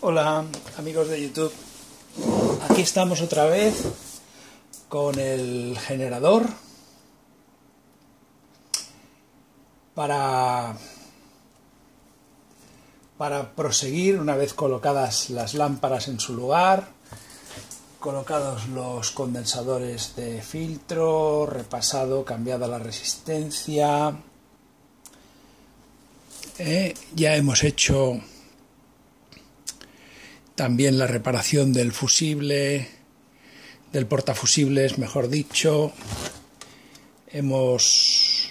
Hola amigos de YouTube, aquí estamos otra vez con el generador para, para proseguir una vez colocadas las lámparas en su lugar, colocados los condensadores de filtro, repasado, cambiada la resistencia, eh, ya hemos hecho también la reparación del fusible, del portafusibles, mejor dicho. Hemos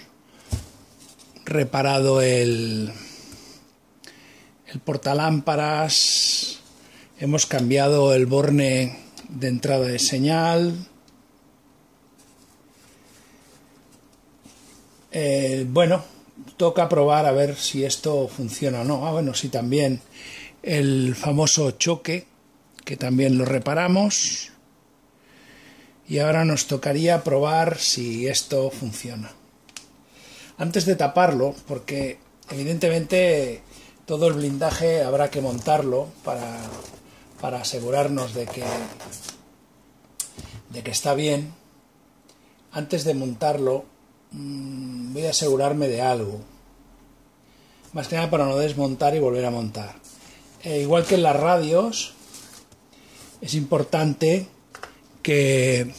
reparado el, el portalámparas, hemos cambiado el borne de entrada de señal. Eh, bueno, toca probar a ver si esto funciona o no. Ah, bueno, sí, también el famoso choque, que también lo reparamos. Y ahora nos tocaría probar si esto funciona. Antes de taparlo, porque evidentemente todo el blindaje habrá que montarlo para, para asegurarnos de que, de que está bien. Antes de montarlo, mm, voy a asegurarme de algo. Más que nada para no desmontar y volver a montar. Eh, igual que en las radios, es importante que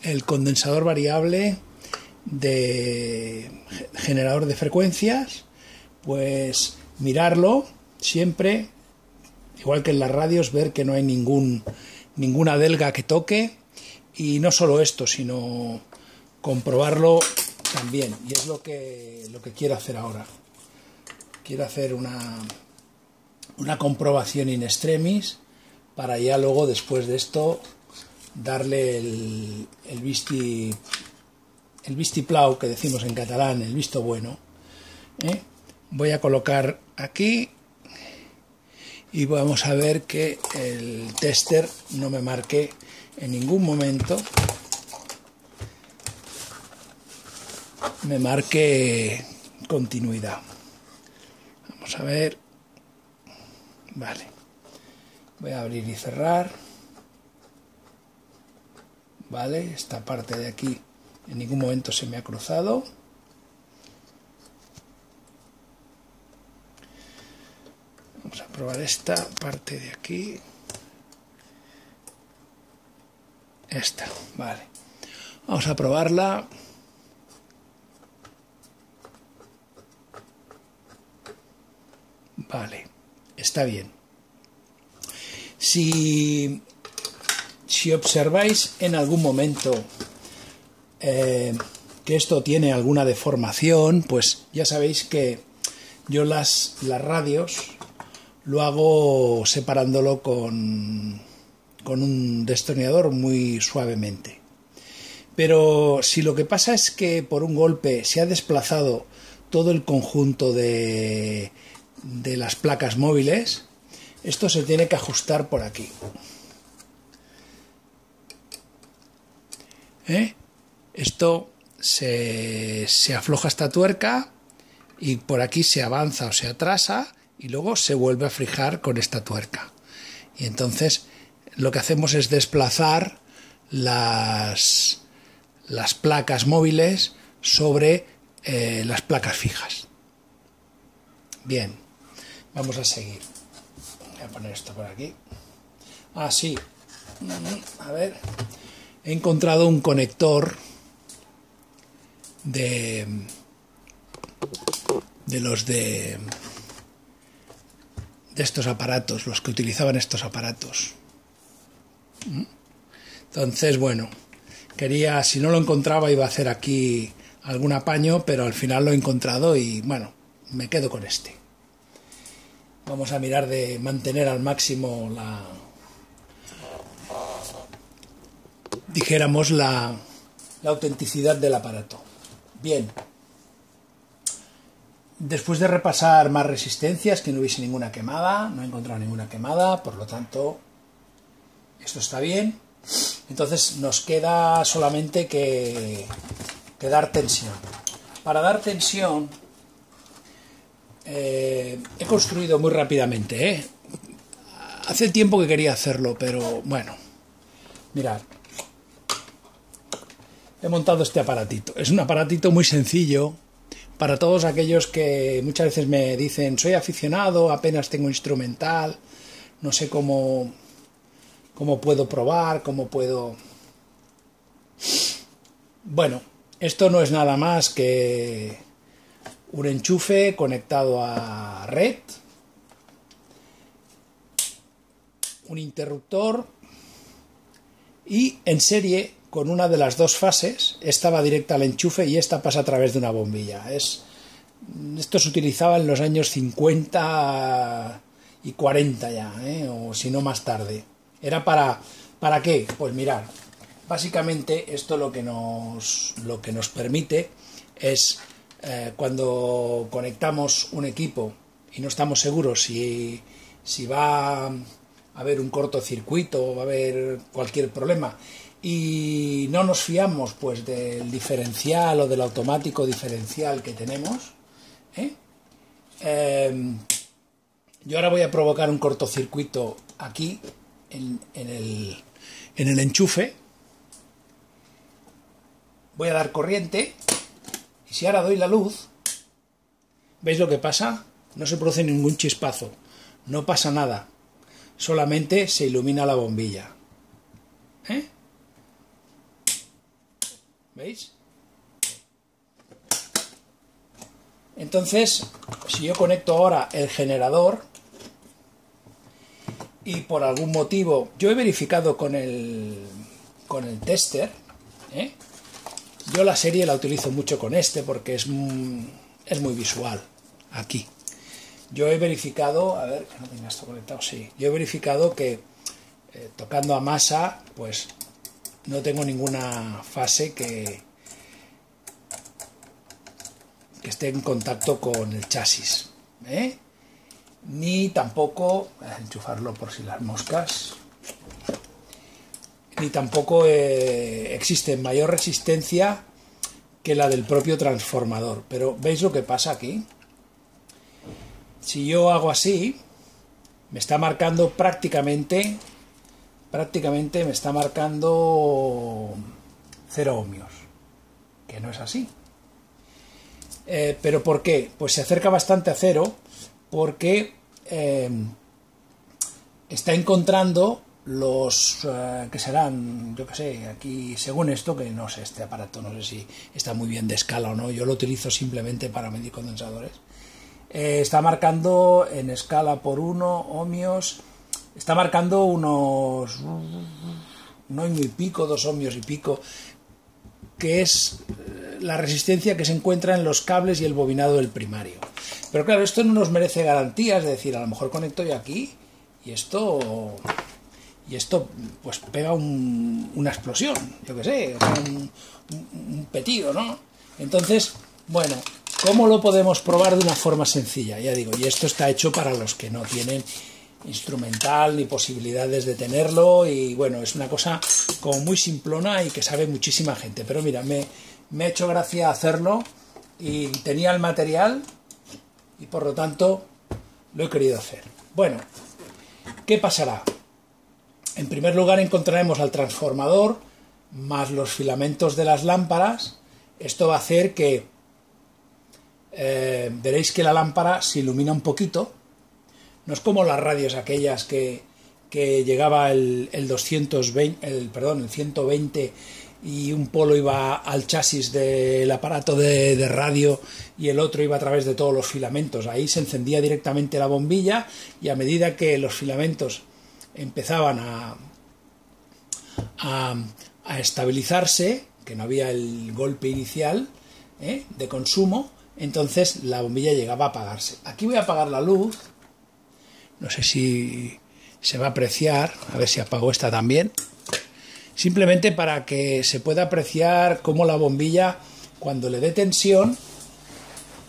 el condensador variable de generador de frecuencias, pues mirarlo siempre, igual que en las radios, ver que no hay ningún, ninguna delga que toque y no solo esto, sino comprobarlo también. Y es lo que, lo que quiero hacer ahora. Quiero hacer una, una comprobación in extremis para ya luego después de esto darle el, el visti el que decimos en catalán el visto bueno ¿eh? voy a colocar aquí y vamos a ver que el tester no me marque en ningún momento me marque continuidad vamos a ver Vale. Voy a abrir y cerrar. Vale, esta parte de aquí en ningún momento se me ha cruzado. Vamos a probar esta parte de aquí. Esta, vale. Vamos a probarla. Vale está bien. Si, si observáis en algún momento eh, que esto tiene alguna deformación, pues ya sabéis que yo las, las radios lo hago separándolo con, con un destornillador muy suavemente. Pero si lo que pasa es que por un golpe se ha desplazado todo el conjunto de, de las placas móviles, esto se tiene que ajustar por aquí. ¿Eh? Esto se, se afloja esta tuerca y por aquí se avanza o se atrasa y luego se vuelve a fijar con esta tuerca. Y entonces lo que hacemos es desplazar las, las placas móviles sobre eh, las placas fijas. Bien. Vamos a seguir. Voy a poner esto por aquí. Ah, sí. A ver. He encontrado un conector de de los de de estos aparatos, los que utilizaban estos aparatos. Entonces, bueno, quería, si no lo encontraba, iba a hacer aquí algún apaño, pero al final lo he encontrado y bueno, me quedo con este. Vamos a mirar de mantener al máximo la, dijéramos, la, autenticidad del aparato. Bien. Después de repasar más resistencias, que no hubiese ninguna quemada, no he encontrado ninguna quemada, por lo tanto, esto está bien. Entonces nos queda solamente que dar tensión. Para dar tensión eh, he construido muy rápidamente, ¿eh? hace tiempo que quería hacerlo, pero bueno, mirad. He montado este aparatito. Es un aparatito muy sencillo para todos aquellos que muchas veces me dicen, soy aficionado, apenas tengo instrumental, no sé cómo, cómo puedo probar, cómo puedo... Bueno, esto no es nada más que un enchufe conectado a red, un interruptor y en serie con una de las dos fases, esta va directa al enchufe y esta pasa a través de una bombilla. Es, esto se utilizaba en los años 50 y 40 ya, ¿eh? o si no más tarde. Era para, ¿para qué? Pues mirar, básicamente esto lo que nos, lo que nos permite es eh, cuando conectamos un equipo y no estamos seguros si, va a haber un cortocircuito o va a haber cualquier problema y no nos fiamos pues del diferencial o del automático diferencial que tenemos. ¿eh? Em, yo ahora voy a provocar un cortocircuito aquí en el enchufe. Voy a dar corriente si ahora doy la luz, ¿veis lo que pasa? No se produce ningún chispazo, no pasa nada, solamente se ilumina la bombilla. ¿Eh? ¿Veis? Entonces, si yo conecto ahora el generador y por algún motivo yo he verificado con el con el tester, ¿eh? Yo la serie la utilizo mucho con este porque es, es muy visual aquí. Yo he verificado, a ver que no tenga esto conectado, sí, yo he verificado que eh, tocando a masa, pues no tengo ninguna fase que, que esté en contacto con el chasis. ¿eh? Ni tampoco, enchufarlo por si las moscas, tampoco eh, existe mayor resistencia que la del propio transformador. Pero ¿veis lo que pasa aquí? Si yo hago así, me está marcando prácticamente prácticamente me está marcando 0 ohmios, que no es así. Eh, ¿Pero por qué? Pues se acerca bastante a cero porque eh, está encontrando los eh, que serán, yo qué sé, aquí según esto, que no sé, este aparato no sé si está muy bien de escala o no, yo lo utilizo simplemente para medir condensadores, está marcando en escala por 1 ohmios está marcando unos un ohmio y pico, dos ohmios y pico, que es eh, la resistencia que se encuentra en los cables y el bobinado del primario. Pero claro, esto no nos merece garantías, es decir, a lo mejor conecto yo aquí y esto y esto pues pega una explosión, yo qué sé, un, un petido, ¿no? Entonces, bueno, ¿cómo lo podemos probar de una forma sencilla? Ya digo, y esto está hecho para los que no tienen instrumental ni posibilidades de tenerlo y bueno, es una cosa como muy simplona y que sabe muchísima gente. Pero mira, me, me ha hecho gracia hacerlo y tenía el material y por lo tanto lo he querido hacer. Bueno, ¿qué pasará? En primer lugar encontraremos al transformador más los filamentos de las lámparas. Esto va a hacer que eh, veréis que la lámpara se ilumina un poquito no es como las radios aquellas que, que llegaba el, el 220, el, perdón, el 120 y un polo iba al chasis del aparato de, de, radio y el otro iba a través de todos los filamentos. Ahí se encendía directamente la bombilla y a medida que los filamentos empezaban a, a, a estabilizarse, que no había el golpe inicial ¿eh? de consumo, entonces la bombilla llegaba a apagarse. Aquí voy a apagar la luz no sé si se va a apreciar, a ver si apago esta también. Simplemente para que se pueda apreciar cómo la bombilla, cuando le dé tensión,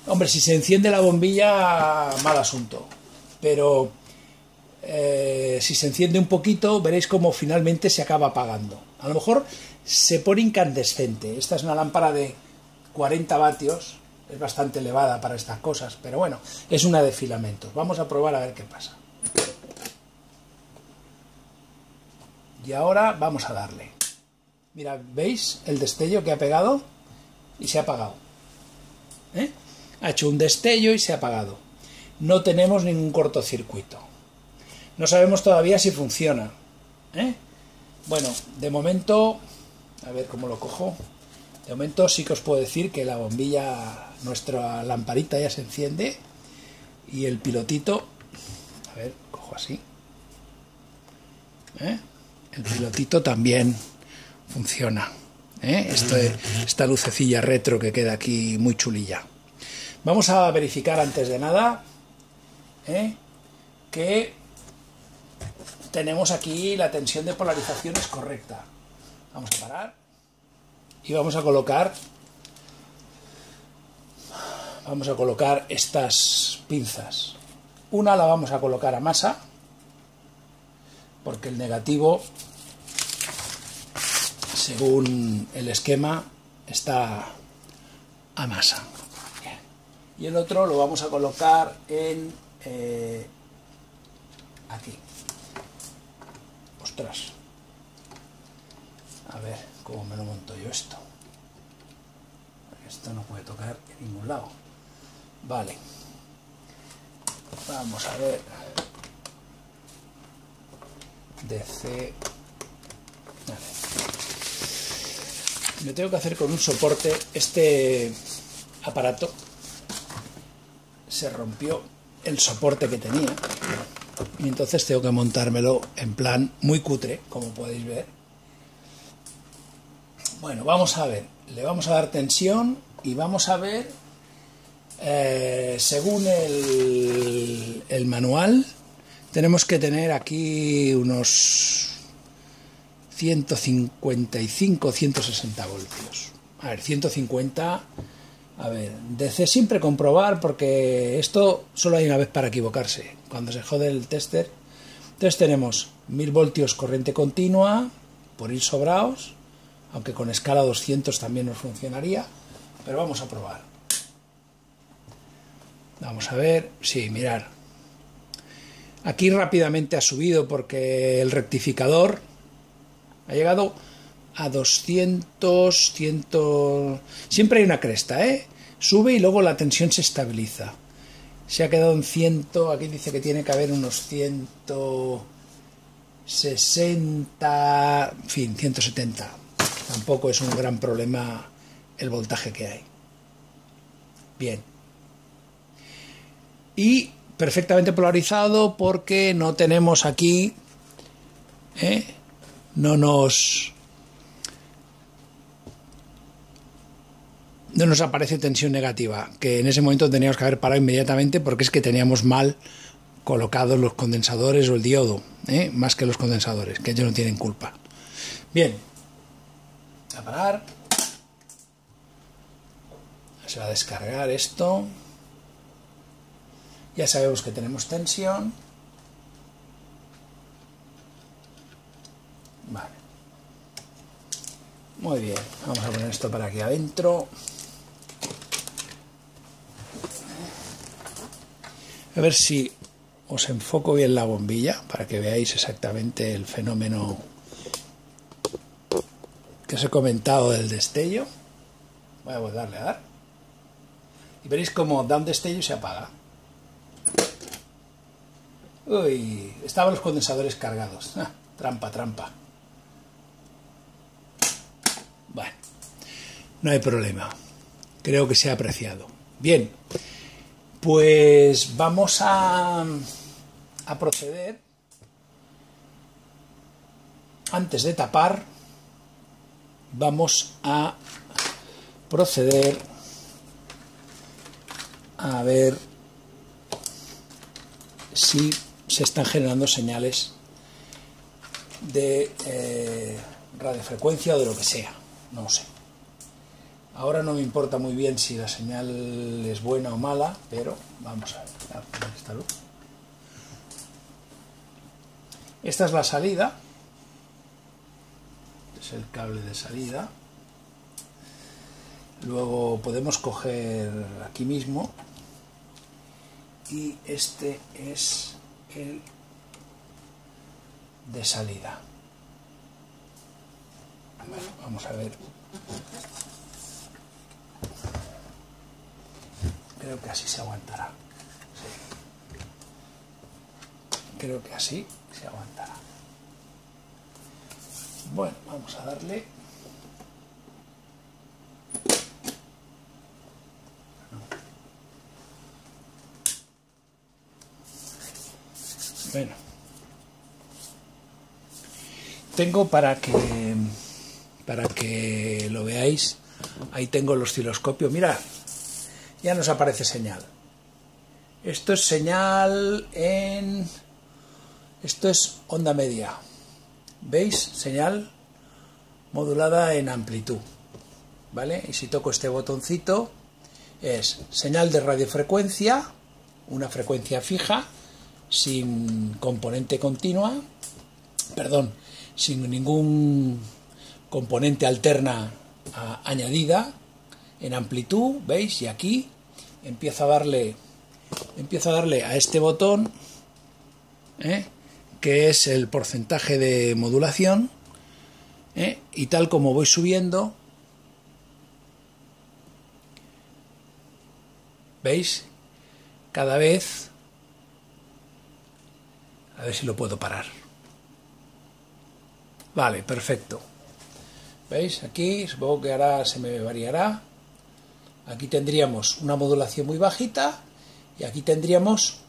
hombre, si se enciende la bombilla, mal asunto. Pero eh, si se enciende un poquito, veréis cómo finalmente se acaba apagando. A lo mejor se pone incandescente. Esta es una lámpara de 40 vatios, es bastante elevada para estas cosas, pero bueno, es una de filamentos. Vamos a probar a ver qué pasa. Y ahora vamos a darle. Mira, ¿veis el destello que ha pegado? Y se ha apagado. ¿Eh? Ha hecho un destello y se ha apagado. No tenemos ningún cortocircuito. No sabemos todavía si funciona. ¿eh? Bueno, de momento, a ver cómo lo cojo. De momento sí que os puedo decir que la bombilla, nuestra lamparita ya se enciende y el pilotito, a ver, cojo así. ¿eh? El pilotito también funciona. ¿eh? esta lucecilla retro que queda aquí muy chulilla. Vamos a verificar antes de nada ¿eh? que tenemos aquí la tensión de polarización es correcta. Vamos a parar y vamos a colocar vamos a colocar estas pinzas. Una la vamos a colocar a masa porque el negativo según el esquema está a masa. Y el otro lo vamos a colocar en eh, aquí. Ostras. A ver cómo me lo monto yo esto. Esto no puede tocar en ningún lado. Vale. Vamos a ver. DC. Me tengo que hacer con un soporte. Este aparato se rompió el soporte que tenía y entonces tengo que montármelo en plan muy cutre, como podéis ver. Bueno, vamos a ver, le vamos a dar tensión y vamos a ver, eh, según el, el manual, tenemos que tener aquí unos 155, 160 voltios. A ver, 150 a ver, DC siempre comprobar porque esto solo hay una vez para equivocarse, cuando se jode el tester. Entonces tenemos 1000 voltios corriente continua, por ir sobrados, aunque con escala 200 también nos funcionaría, pero vamos a probar. Vamos a ver, sí, mirar. Aquí rápidamente ha subido porque el rectificador ha llegado a 200, 100... Siempre hay una cresta, ¿eh? Sube y luego la tensión se estabiliza. Se ha quedado en 100, aquí dice que tiene que haber unos 160, en fin, 170. Tampoco es un gran problema el voltaje que hay. Bien. Y perfectamente polarizado porque no tenemos aquí, ¿eh? no nos no nos aparece tensión negativa, que en ese momento teníamos que haber parado inmediatamente porque es que teníamos mal colocados los condensadores o el diodo, ¿eh? más que los condensadores, que ellos no tienen culpa. Bien, a parar. Se va a descargar esto. Ya sabemos que tenemos tensión. Vale. Muy bien, vamos a poner esto para aquí adentro. A ver si os enfoco bien la bombilla para que veáis exactamente el fenómeno que os he comentado del destello. Voy a darle a dar. Y veréis cómo da un destello y se apaga. Uy, estaban los condensadores cargados. Ah, trampa, trampa. Bueno, no hay problema. Creo que se ha apreciado. Bien, pues vamos a, proceder, antes de tapar, vamos a proceder a ver si se están generando señales de eh, radiofrecuencia o de lo que sea, no sé. Ahora no me importa muy bien si la señal es buena o mala, pero vamos a ver, esta luz. Esta es la salida. Este es el cable de salida. Luego podemos coger aquí mismo y este es el de salida. Bueno, vamos a ver. Creo que así se aguantará. Creo que así se aguantará. Bueno, vamos a darle. Bueno. Tengo para que para que lo veáis. Ahí tengo el osciloscopio. Mirad, ya nos aparece señal. Esto es señal en... Esto es onda media. ¿Veis? Señal modulada en amplitud. ¿Vale? Y si toco este botoncito, es señal de radiofrecuencia, una frecuencia fija, sin componente continua, perdón, sin ningún componente alterna añadida en amplitud, ¿veis? Y aquí empiezo a darle, empiezo a, darle a este botón, ¿eh? que es el porcentaje de modulación, ¿eh? y tal como voy subiendo, ¿veis? Cada vez, a ver si lo puedo parar. Vale, perfecto. ¿Veis? Aquí supongo que ahora se me variará. Aquí tendríamos una modulación muy bajita y aquí tendríamos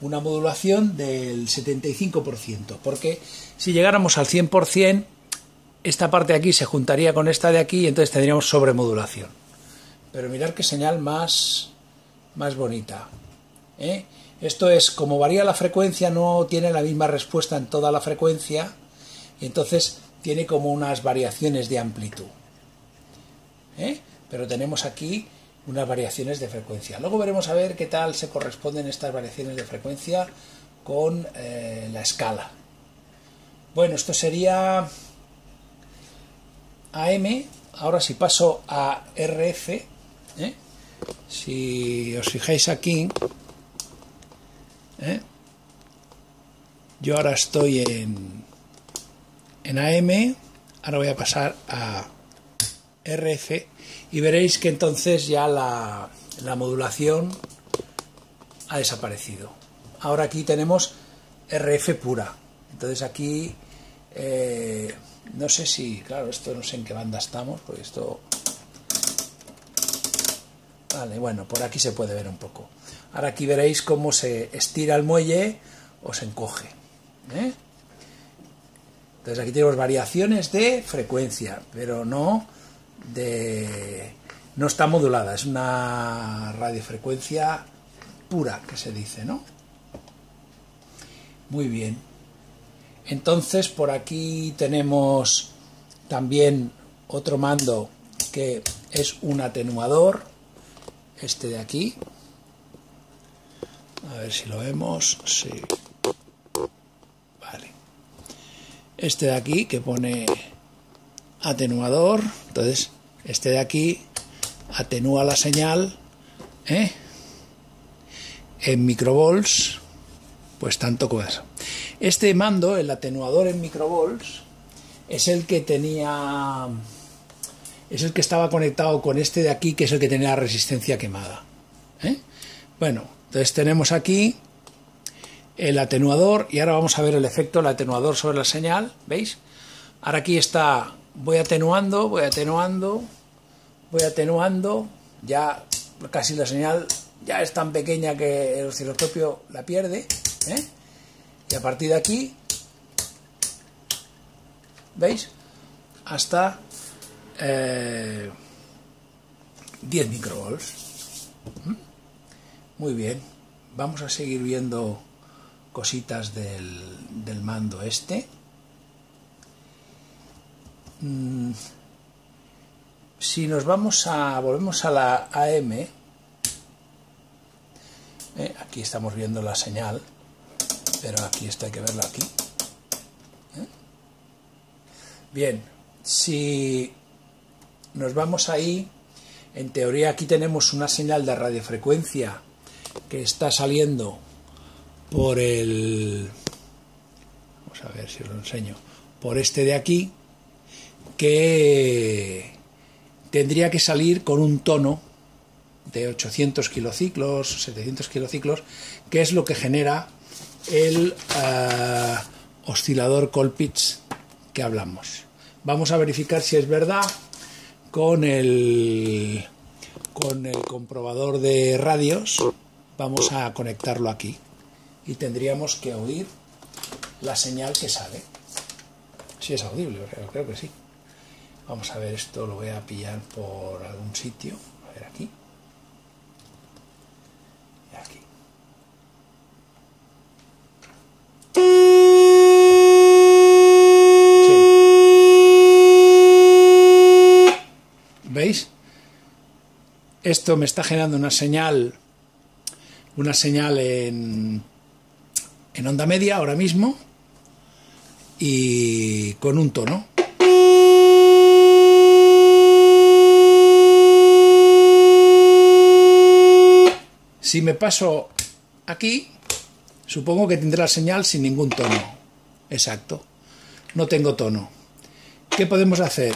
una modulación del 75%, porque si llegáramos al 100%, esta parte de aquí se juntaría con esta de aquí y entonces tendríamos sobremodulación. Pero mirar qué señal más, más bonita. ¿eh? Esto es, como varía la frecuencia, no tiene la misma respuesta en toda la frecuencia entonces tiene como unas variaciones de amplitud. ¿eh? Pero tenemos aquí unas variaciones de frecuencia. Luego veremos a ver qué tal se corresponden estas variaciones de frecuencia con eh, la escala. Bueno, esto sería AM. Ahora si paso a RF, ¿eh? si os fijáis aquí, ¿eh? yo ahora estoy en, en AM, ahora voy a pasar a RF y veréis que entonces ya la, modulación ha desaparecido. Ahora aquí tenemos RF pura. Entonces aquí eh, no sé si, claro, esto no sé en qué banda estamos, porque esto... Vale, bueno, por aquí se puede ver un poco. Ahora aquí veréis cómo se estira el muelle o se encoge. ¿eh? Entonces aquí tenemos variaciones de frecuencia, pero no de no está modulada, es una radiofrecuencia pura que se dice, ¿no? Muy bien. Entonces por aquí tenemos también otro mando que es un atenuador, este de aquí. A ver si lo vemos, sí. Vale. Este de aquí que pone atenuador, entonces este de aquí atenúa la señal ¿eh? en microvolts, pues tanto como eso. Este mando, el atenuador en microvolts, es el que tenía, es el que estaba conectado con este de aquí, que es el que tenía la resistencia quemada. ¿eh? Bueno, entonces tenemos aquí el atenuador y ahora vamos a ver el efecto del atenuador sobre la señal, ¿veis? Ahora aquí está voy atenuando, voy atenuando, voy atenuando, ya casi la señal ya es tan pequeña que el osciloscopio la pierde, ¿eh? y a partir de aquí, ¿veis? Hasta 10 eh, microvolts. ¿Mm? Muy bien, vamos a seguir viendo cositas del, del mando este. Mm, si nos vamos a volvemos a la AM eh, aquí estamos viendo la señal pero aquí está hay que verla aquí eh. bien si nos vamos ahí en teoría aquí tenemos una señal de radiofrecuencia que está saliendo por el vamos a ver si lo enseño por este de aquí que tendría que salir con un tono de 800 kilociclos, 700 kilociclos, que es lo que genera el eh, oscilador Colpitts que hablamos. Vamos a verificar si es verdad con el con el comprobador de radios. Vamos a conectarlo aquí y tendríamos que oír la señal que sale. Si es audible, creo que sí. Vamos a ver esto, lo voy a pillar por algún sitio. A ver aquí. Y aquí. ¿Veis? Esto me está generando una señal, una señal en, en onda media ahora mismo y con un tono. Si me paso aquí, supongo que tendrá señal sin ningún tono. Exacto. No tengo tono. ¿Qué podemos hacer?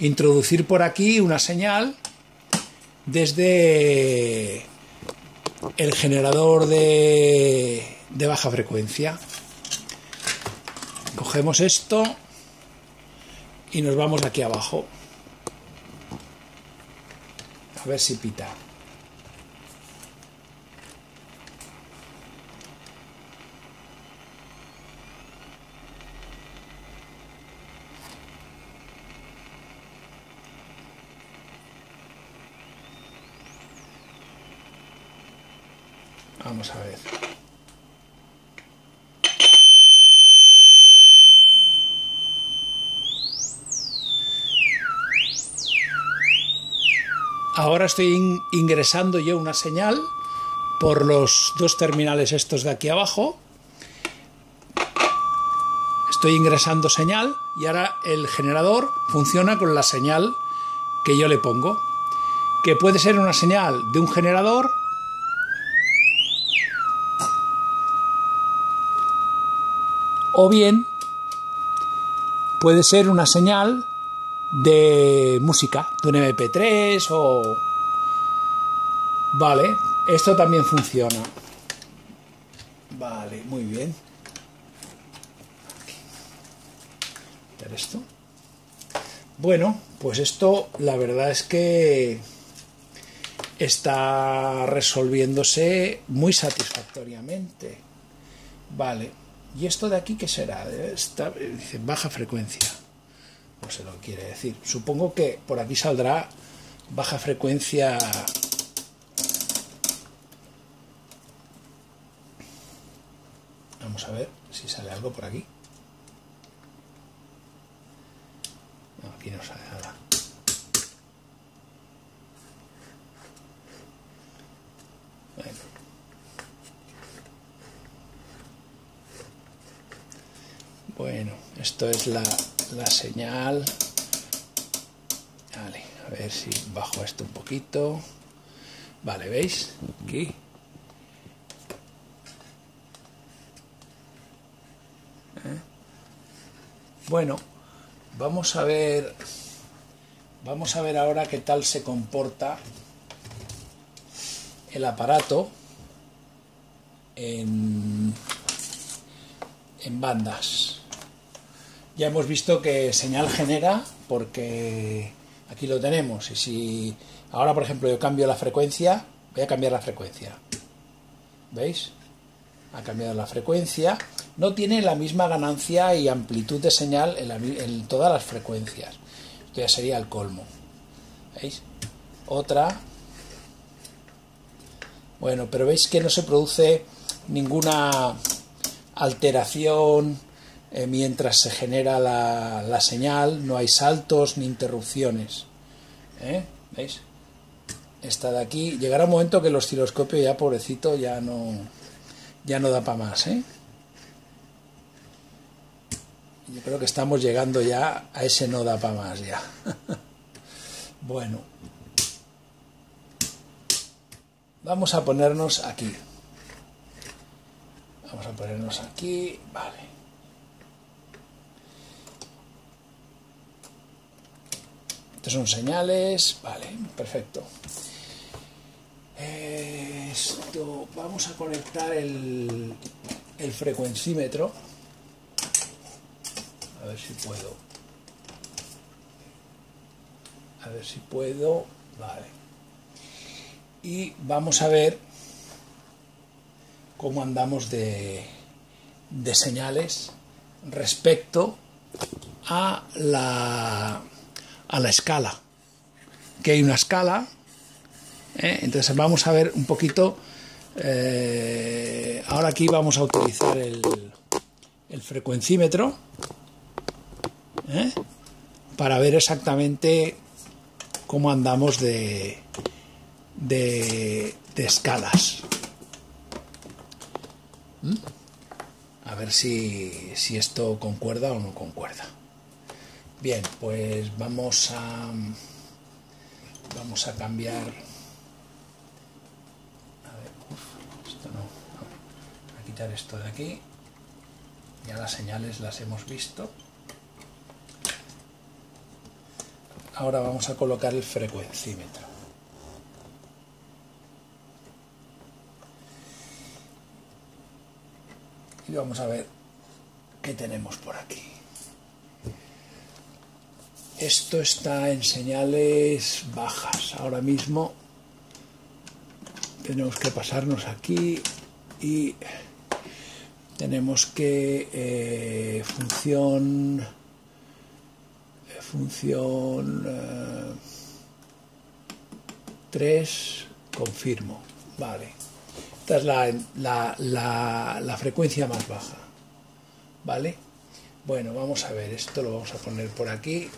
Introducir por aquí una señal desde el generador de, de baja frecuencia. Cogemos esto y nos vamos aquí abajo. A ver si pita. Vamos a ver. Ahora estoy ingresando yo una señal por los dos terminales estos de aquí abajo. Estoy ingresando señal y ahora el generador funciona con la señal que yo le pongo, que puede ser una señal de un generador o bien puede ser una señal de música, de un MP3 o... Vale, esto también funciona. Vale, muy bien. esto? Bueno, pues esto la verdad es que está resolviéndose muy satisfactoriamente. Vale. ¿Y esto de aquí qué será? Está, dice baja frecuencia. No sé lo que quiere decir. Supongo que por aquí saldrá baja frecuencia. Vamos a ver si sale algo por aquí. No, aquí no sale nada. Bueno, esto es la, señal. Vale, a ver si bajo esto un poquito. Vale, ¿veis? Aquí. ¿Eh? Bueno, vamos a ver. Vamos a ver ahora qué tal se comporta el aparato en, en bandas. Ya hemos visto que señal genera porque aquí lo tenemos. Y si ahora, por ejemplo, yo cambio la frecuencia, voy a cambiar la frecuencia. ¿Veis? Ha cambiado la frecuencia. No tiene la misma ganancia y amplitud de señal en, todas las frecuencias. Esto ya sería el colmo. ¿Veis? Otra. Bueno, pero veis que no se produce ninguna alteración eh, mientras se genera la, señal, no hay saltos ni interrupciones. ¿Eh? ¿Veis? Esta de aquí, llegará un momento que el osciloscopio ya, pobrecito, ya no, ya no da para más. ¿eh? Yo creo que estamos llegando ya a ese no da para más ya. bueno. Vamos a ponernos aquí. Vamos a ponernos aquí. Vale. Estos son señales, vale, perfecto. Esto, vamos a conectar el, el frecuencímetro. A ver si puedo. A ver si puedo. Vale. Y vamos a ver cómo andamos de, de señales respecto a la, a la escala. Que hay una escala. ¿eh? Entonces vamos a ver un poquito. Eh, ahora aquí vamos a utilizar el, el frecuencímetro ¿eh? para ver exactamente cómo andamos de, de, escalas. ¿Mm? A ver si, si esto concuerda o no concuerda. Bien, pues vamos a vamos a cambiar. A ver, uf, esto no. A quitar esto de aquí. Ya las señales las hemos visto. Ahora vamos a colocar el frecuencímetro. Y vamos a ver qué tenemos por aquí. Esto está en señales bajas. Ahora mismo tenemos que pasarnos aquí y tenemos que eh, función función eh, 3 confirmo. Vale. Esta es la, la, la, la, frecuencia más baja. Vale bueno vamos a ver. Esto lo vamos a poner por aquí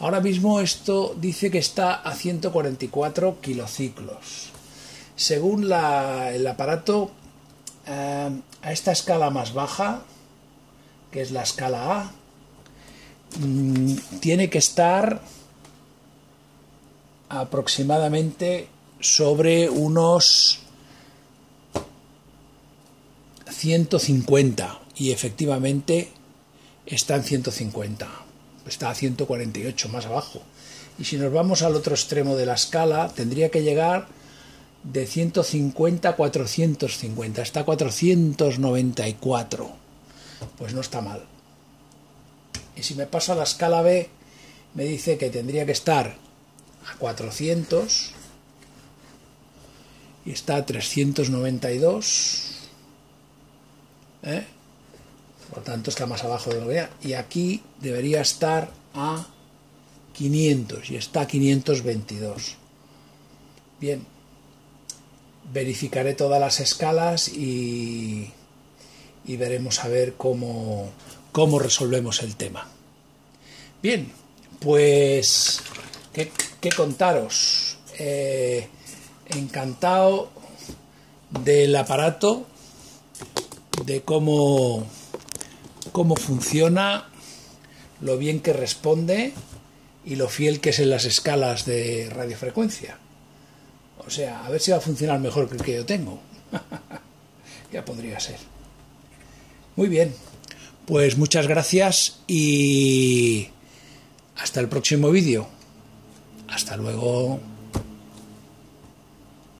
ahora mismo esto dice que está a 144 kilociclos. Según el aparato eh, a esta escala más baja que es la escala A Mm, tiene que estar aproximadamente sobre unos 150 y efectivamente está en 150 está a 148 más abajo y si nos vamos al otro extremo de la escala tendría que llegar de 150 a 450 está a 494 pues no está mal y si me paso a la escala B, me dice que tendría que estar a 400 y está a 392. ¿eh? Tanto, está más abajo de lo que Y aquí debería estar a 500 y está a 522. Bien, verificaré todas las escalas y, y veremos a ver cómo, cómo resolvemos el tema. Bien, pues, ¿qué, contaros? Eh, encantado del aparato, de cómo, cómo funciona, lo bien que responde y lo fiel que es en las escalas de radiofrecuencia. O sea, a ver si va a funcionar mejor que el que yo tengo. ya podría ser. Muy bien. Pues muchas gracias y hasta el próximo vídeo. Hasta luego.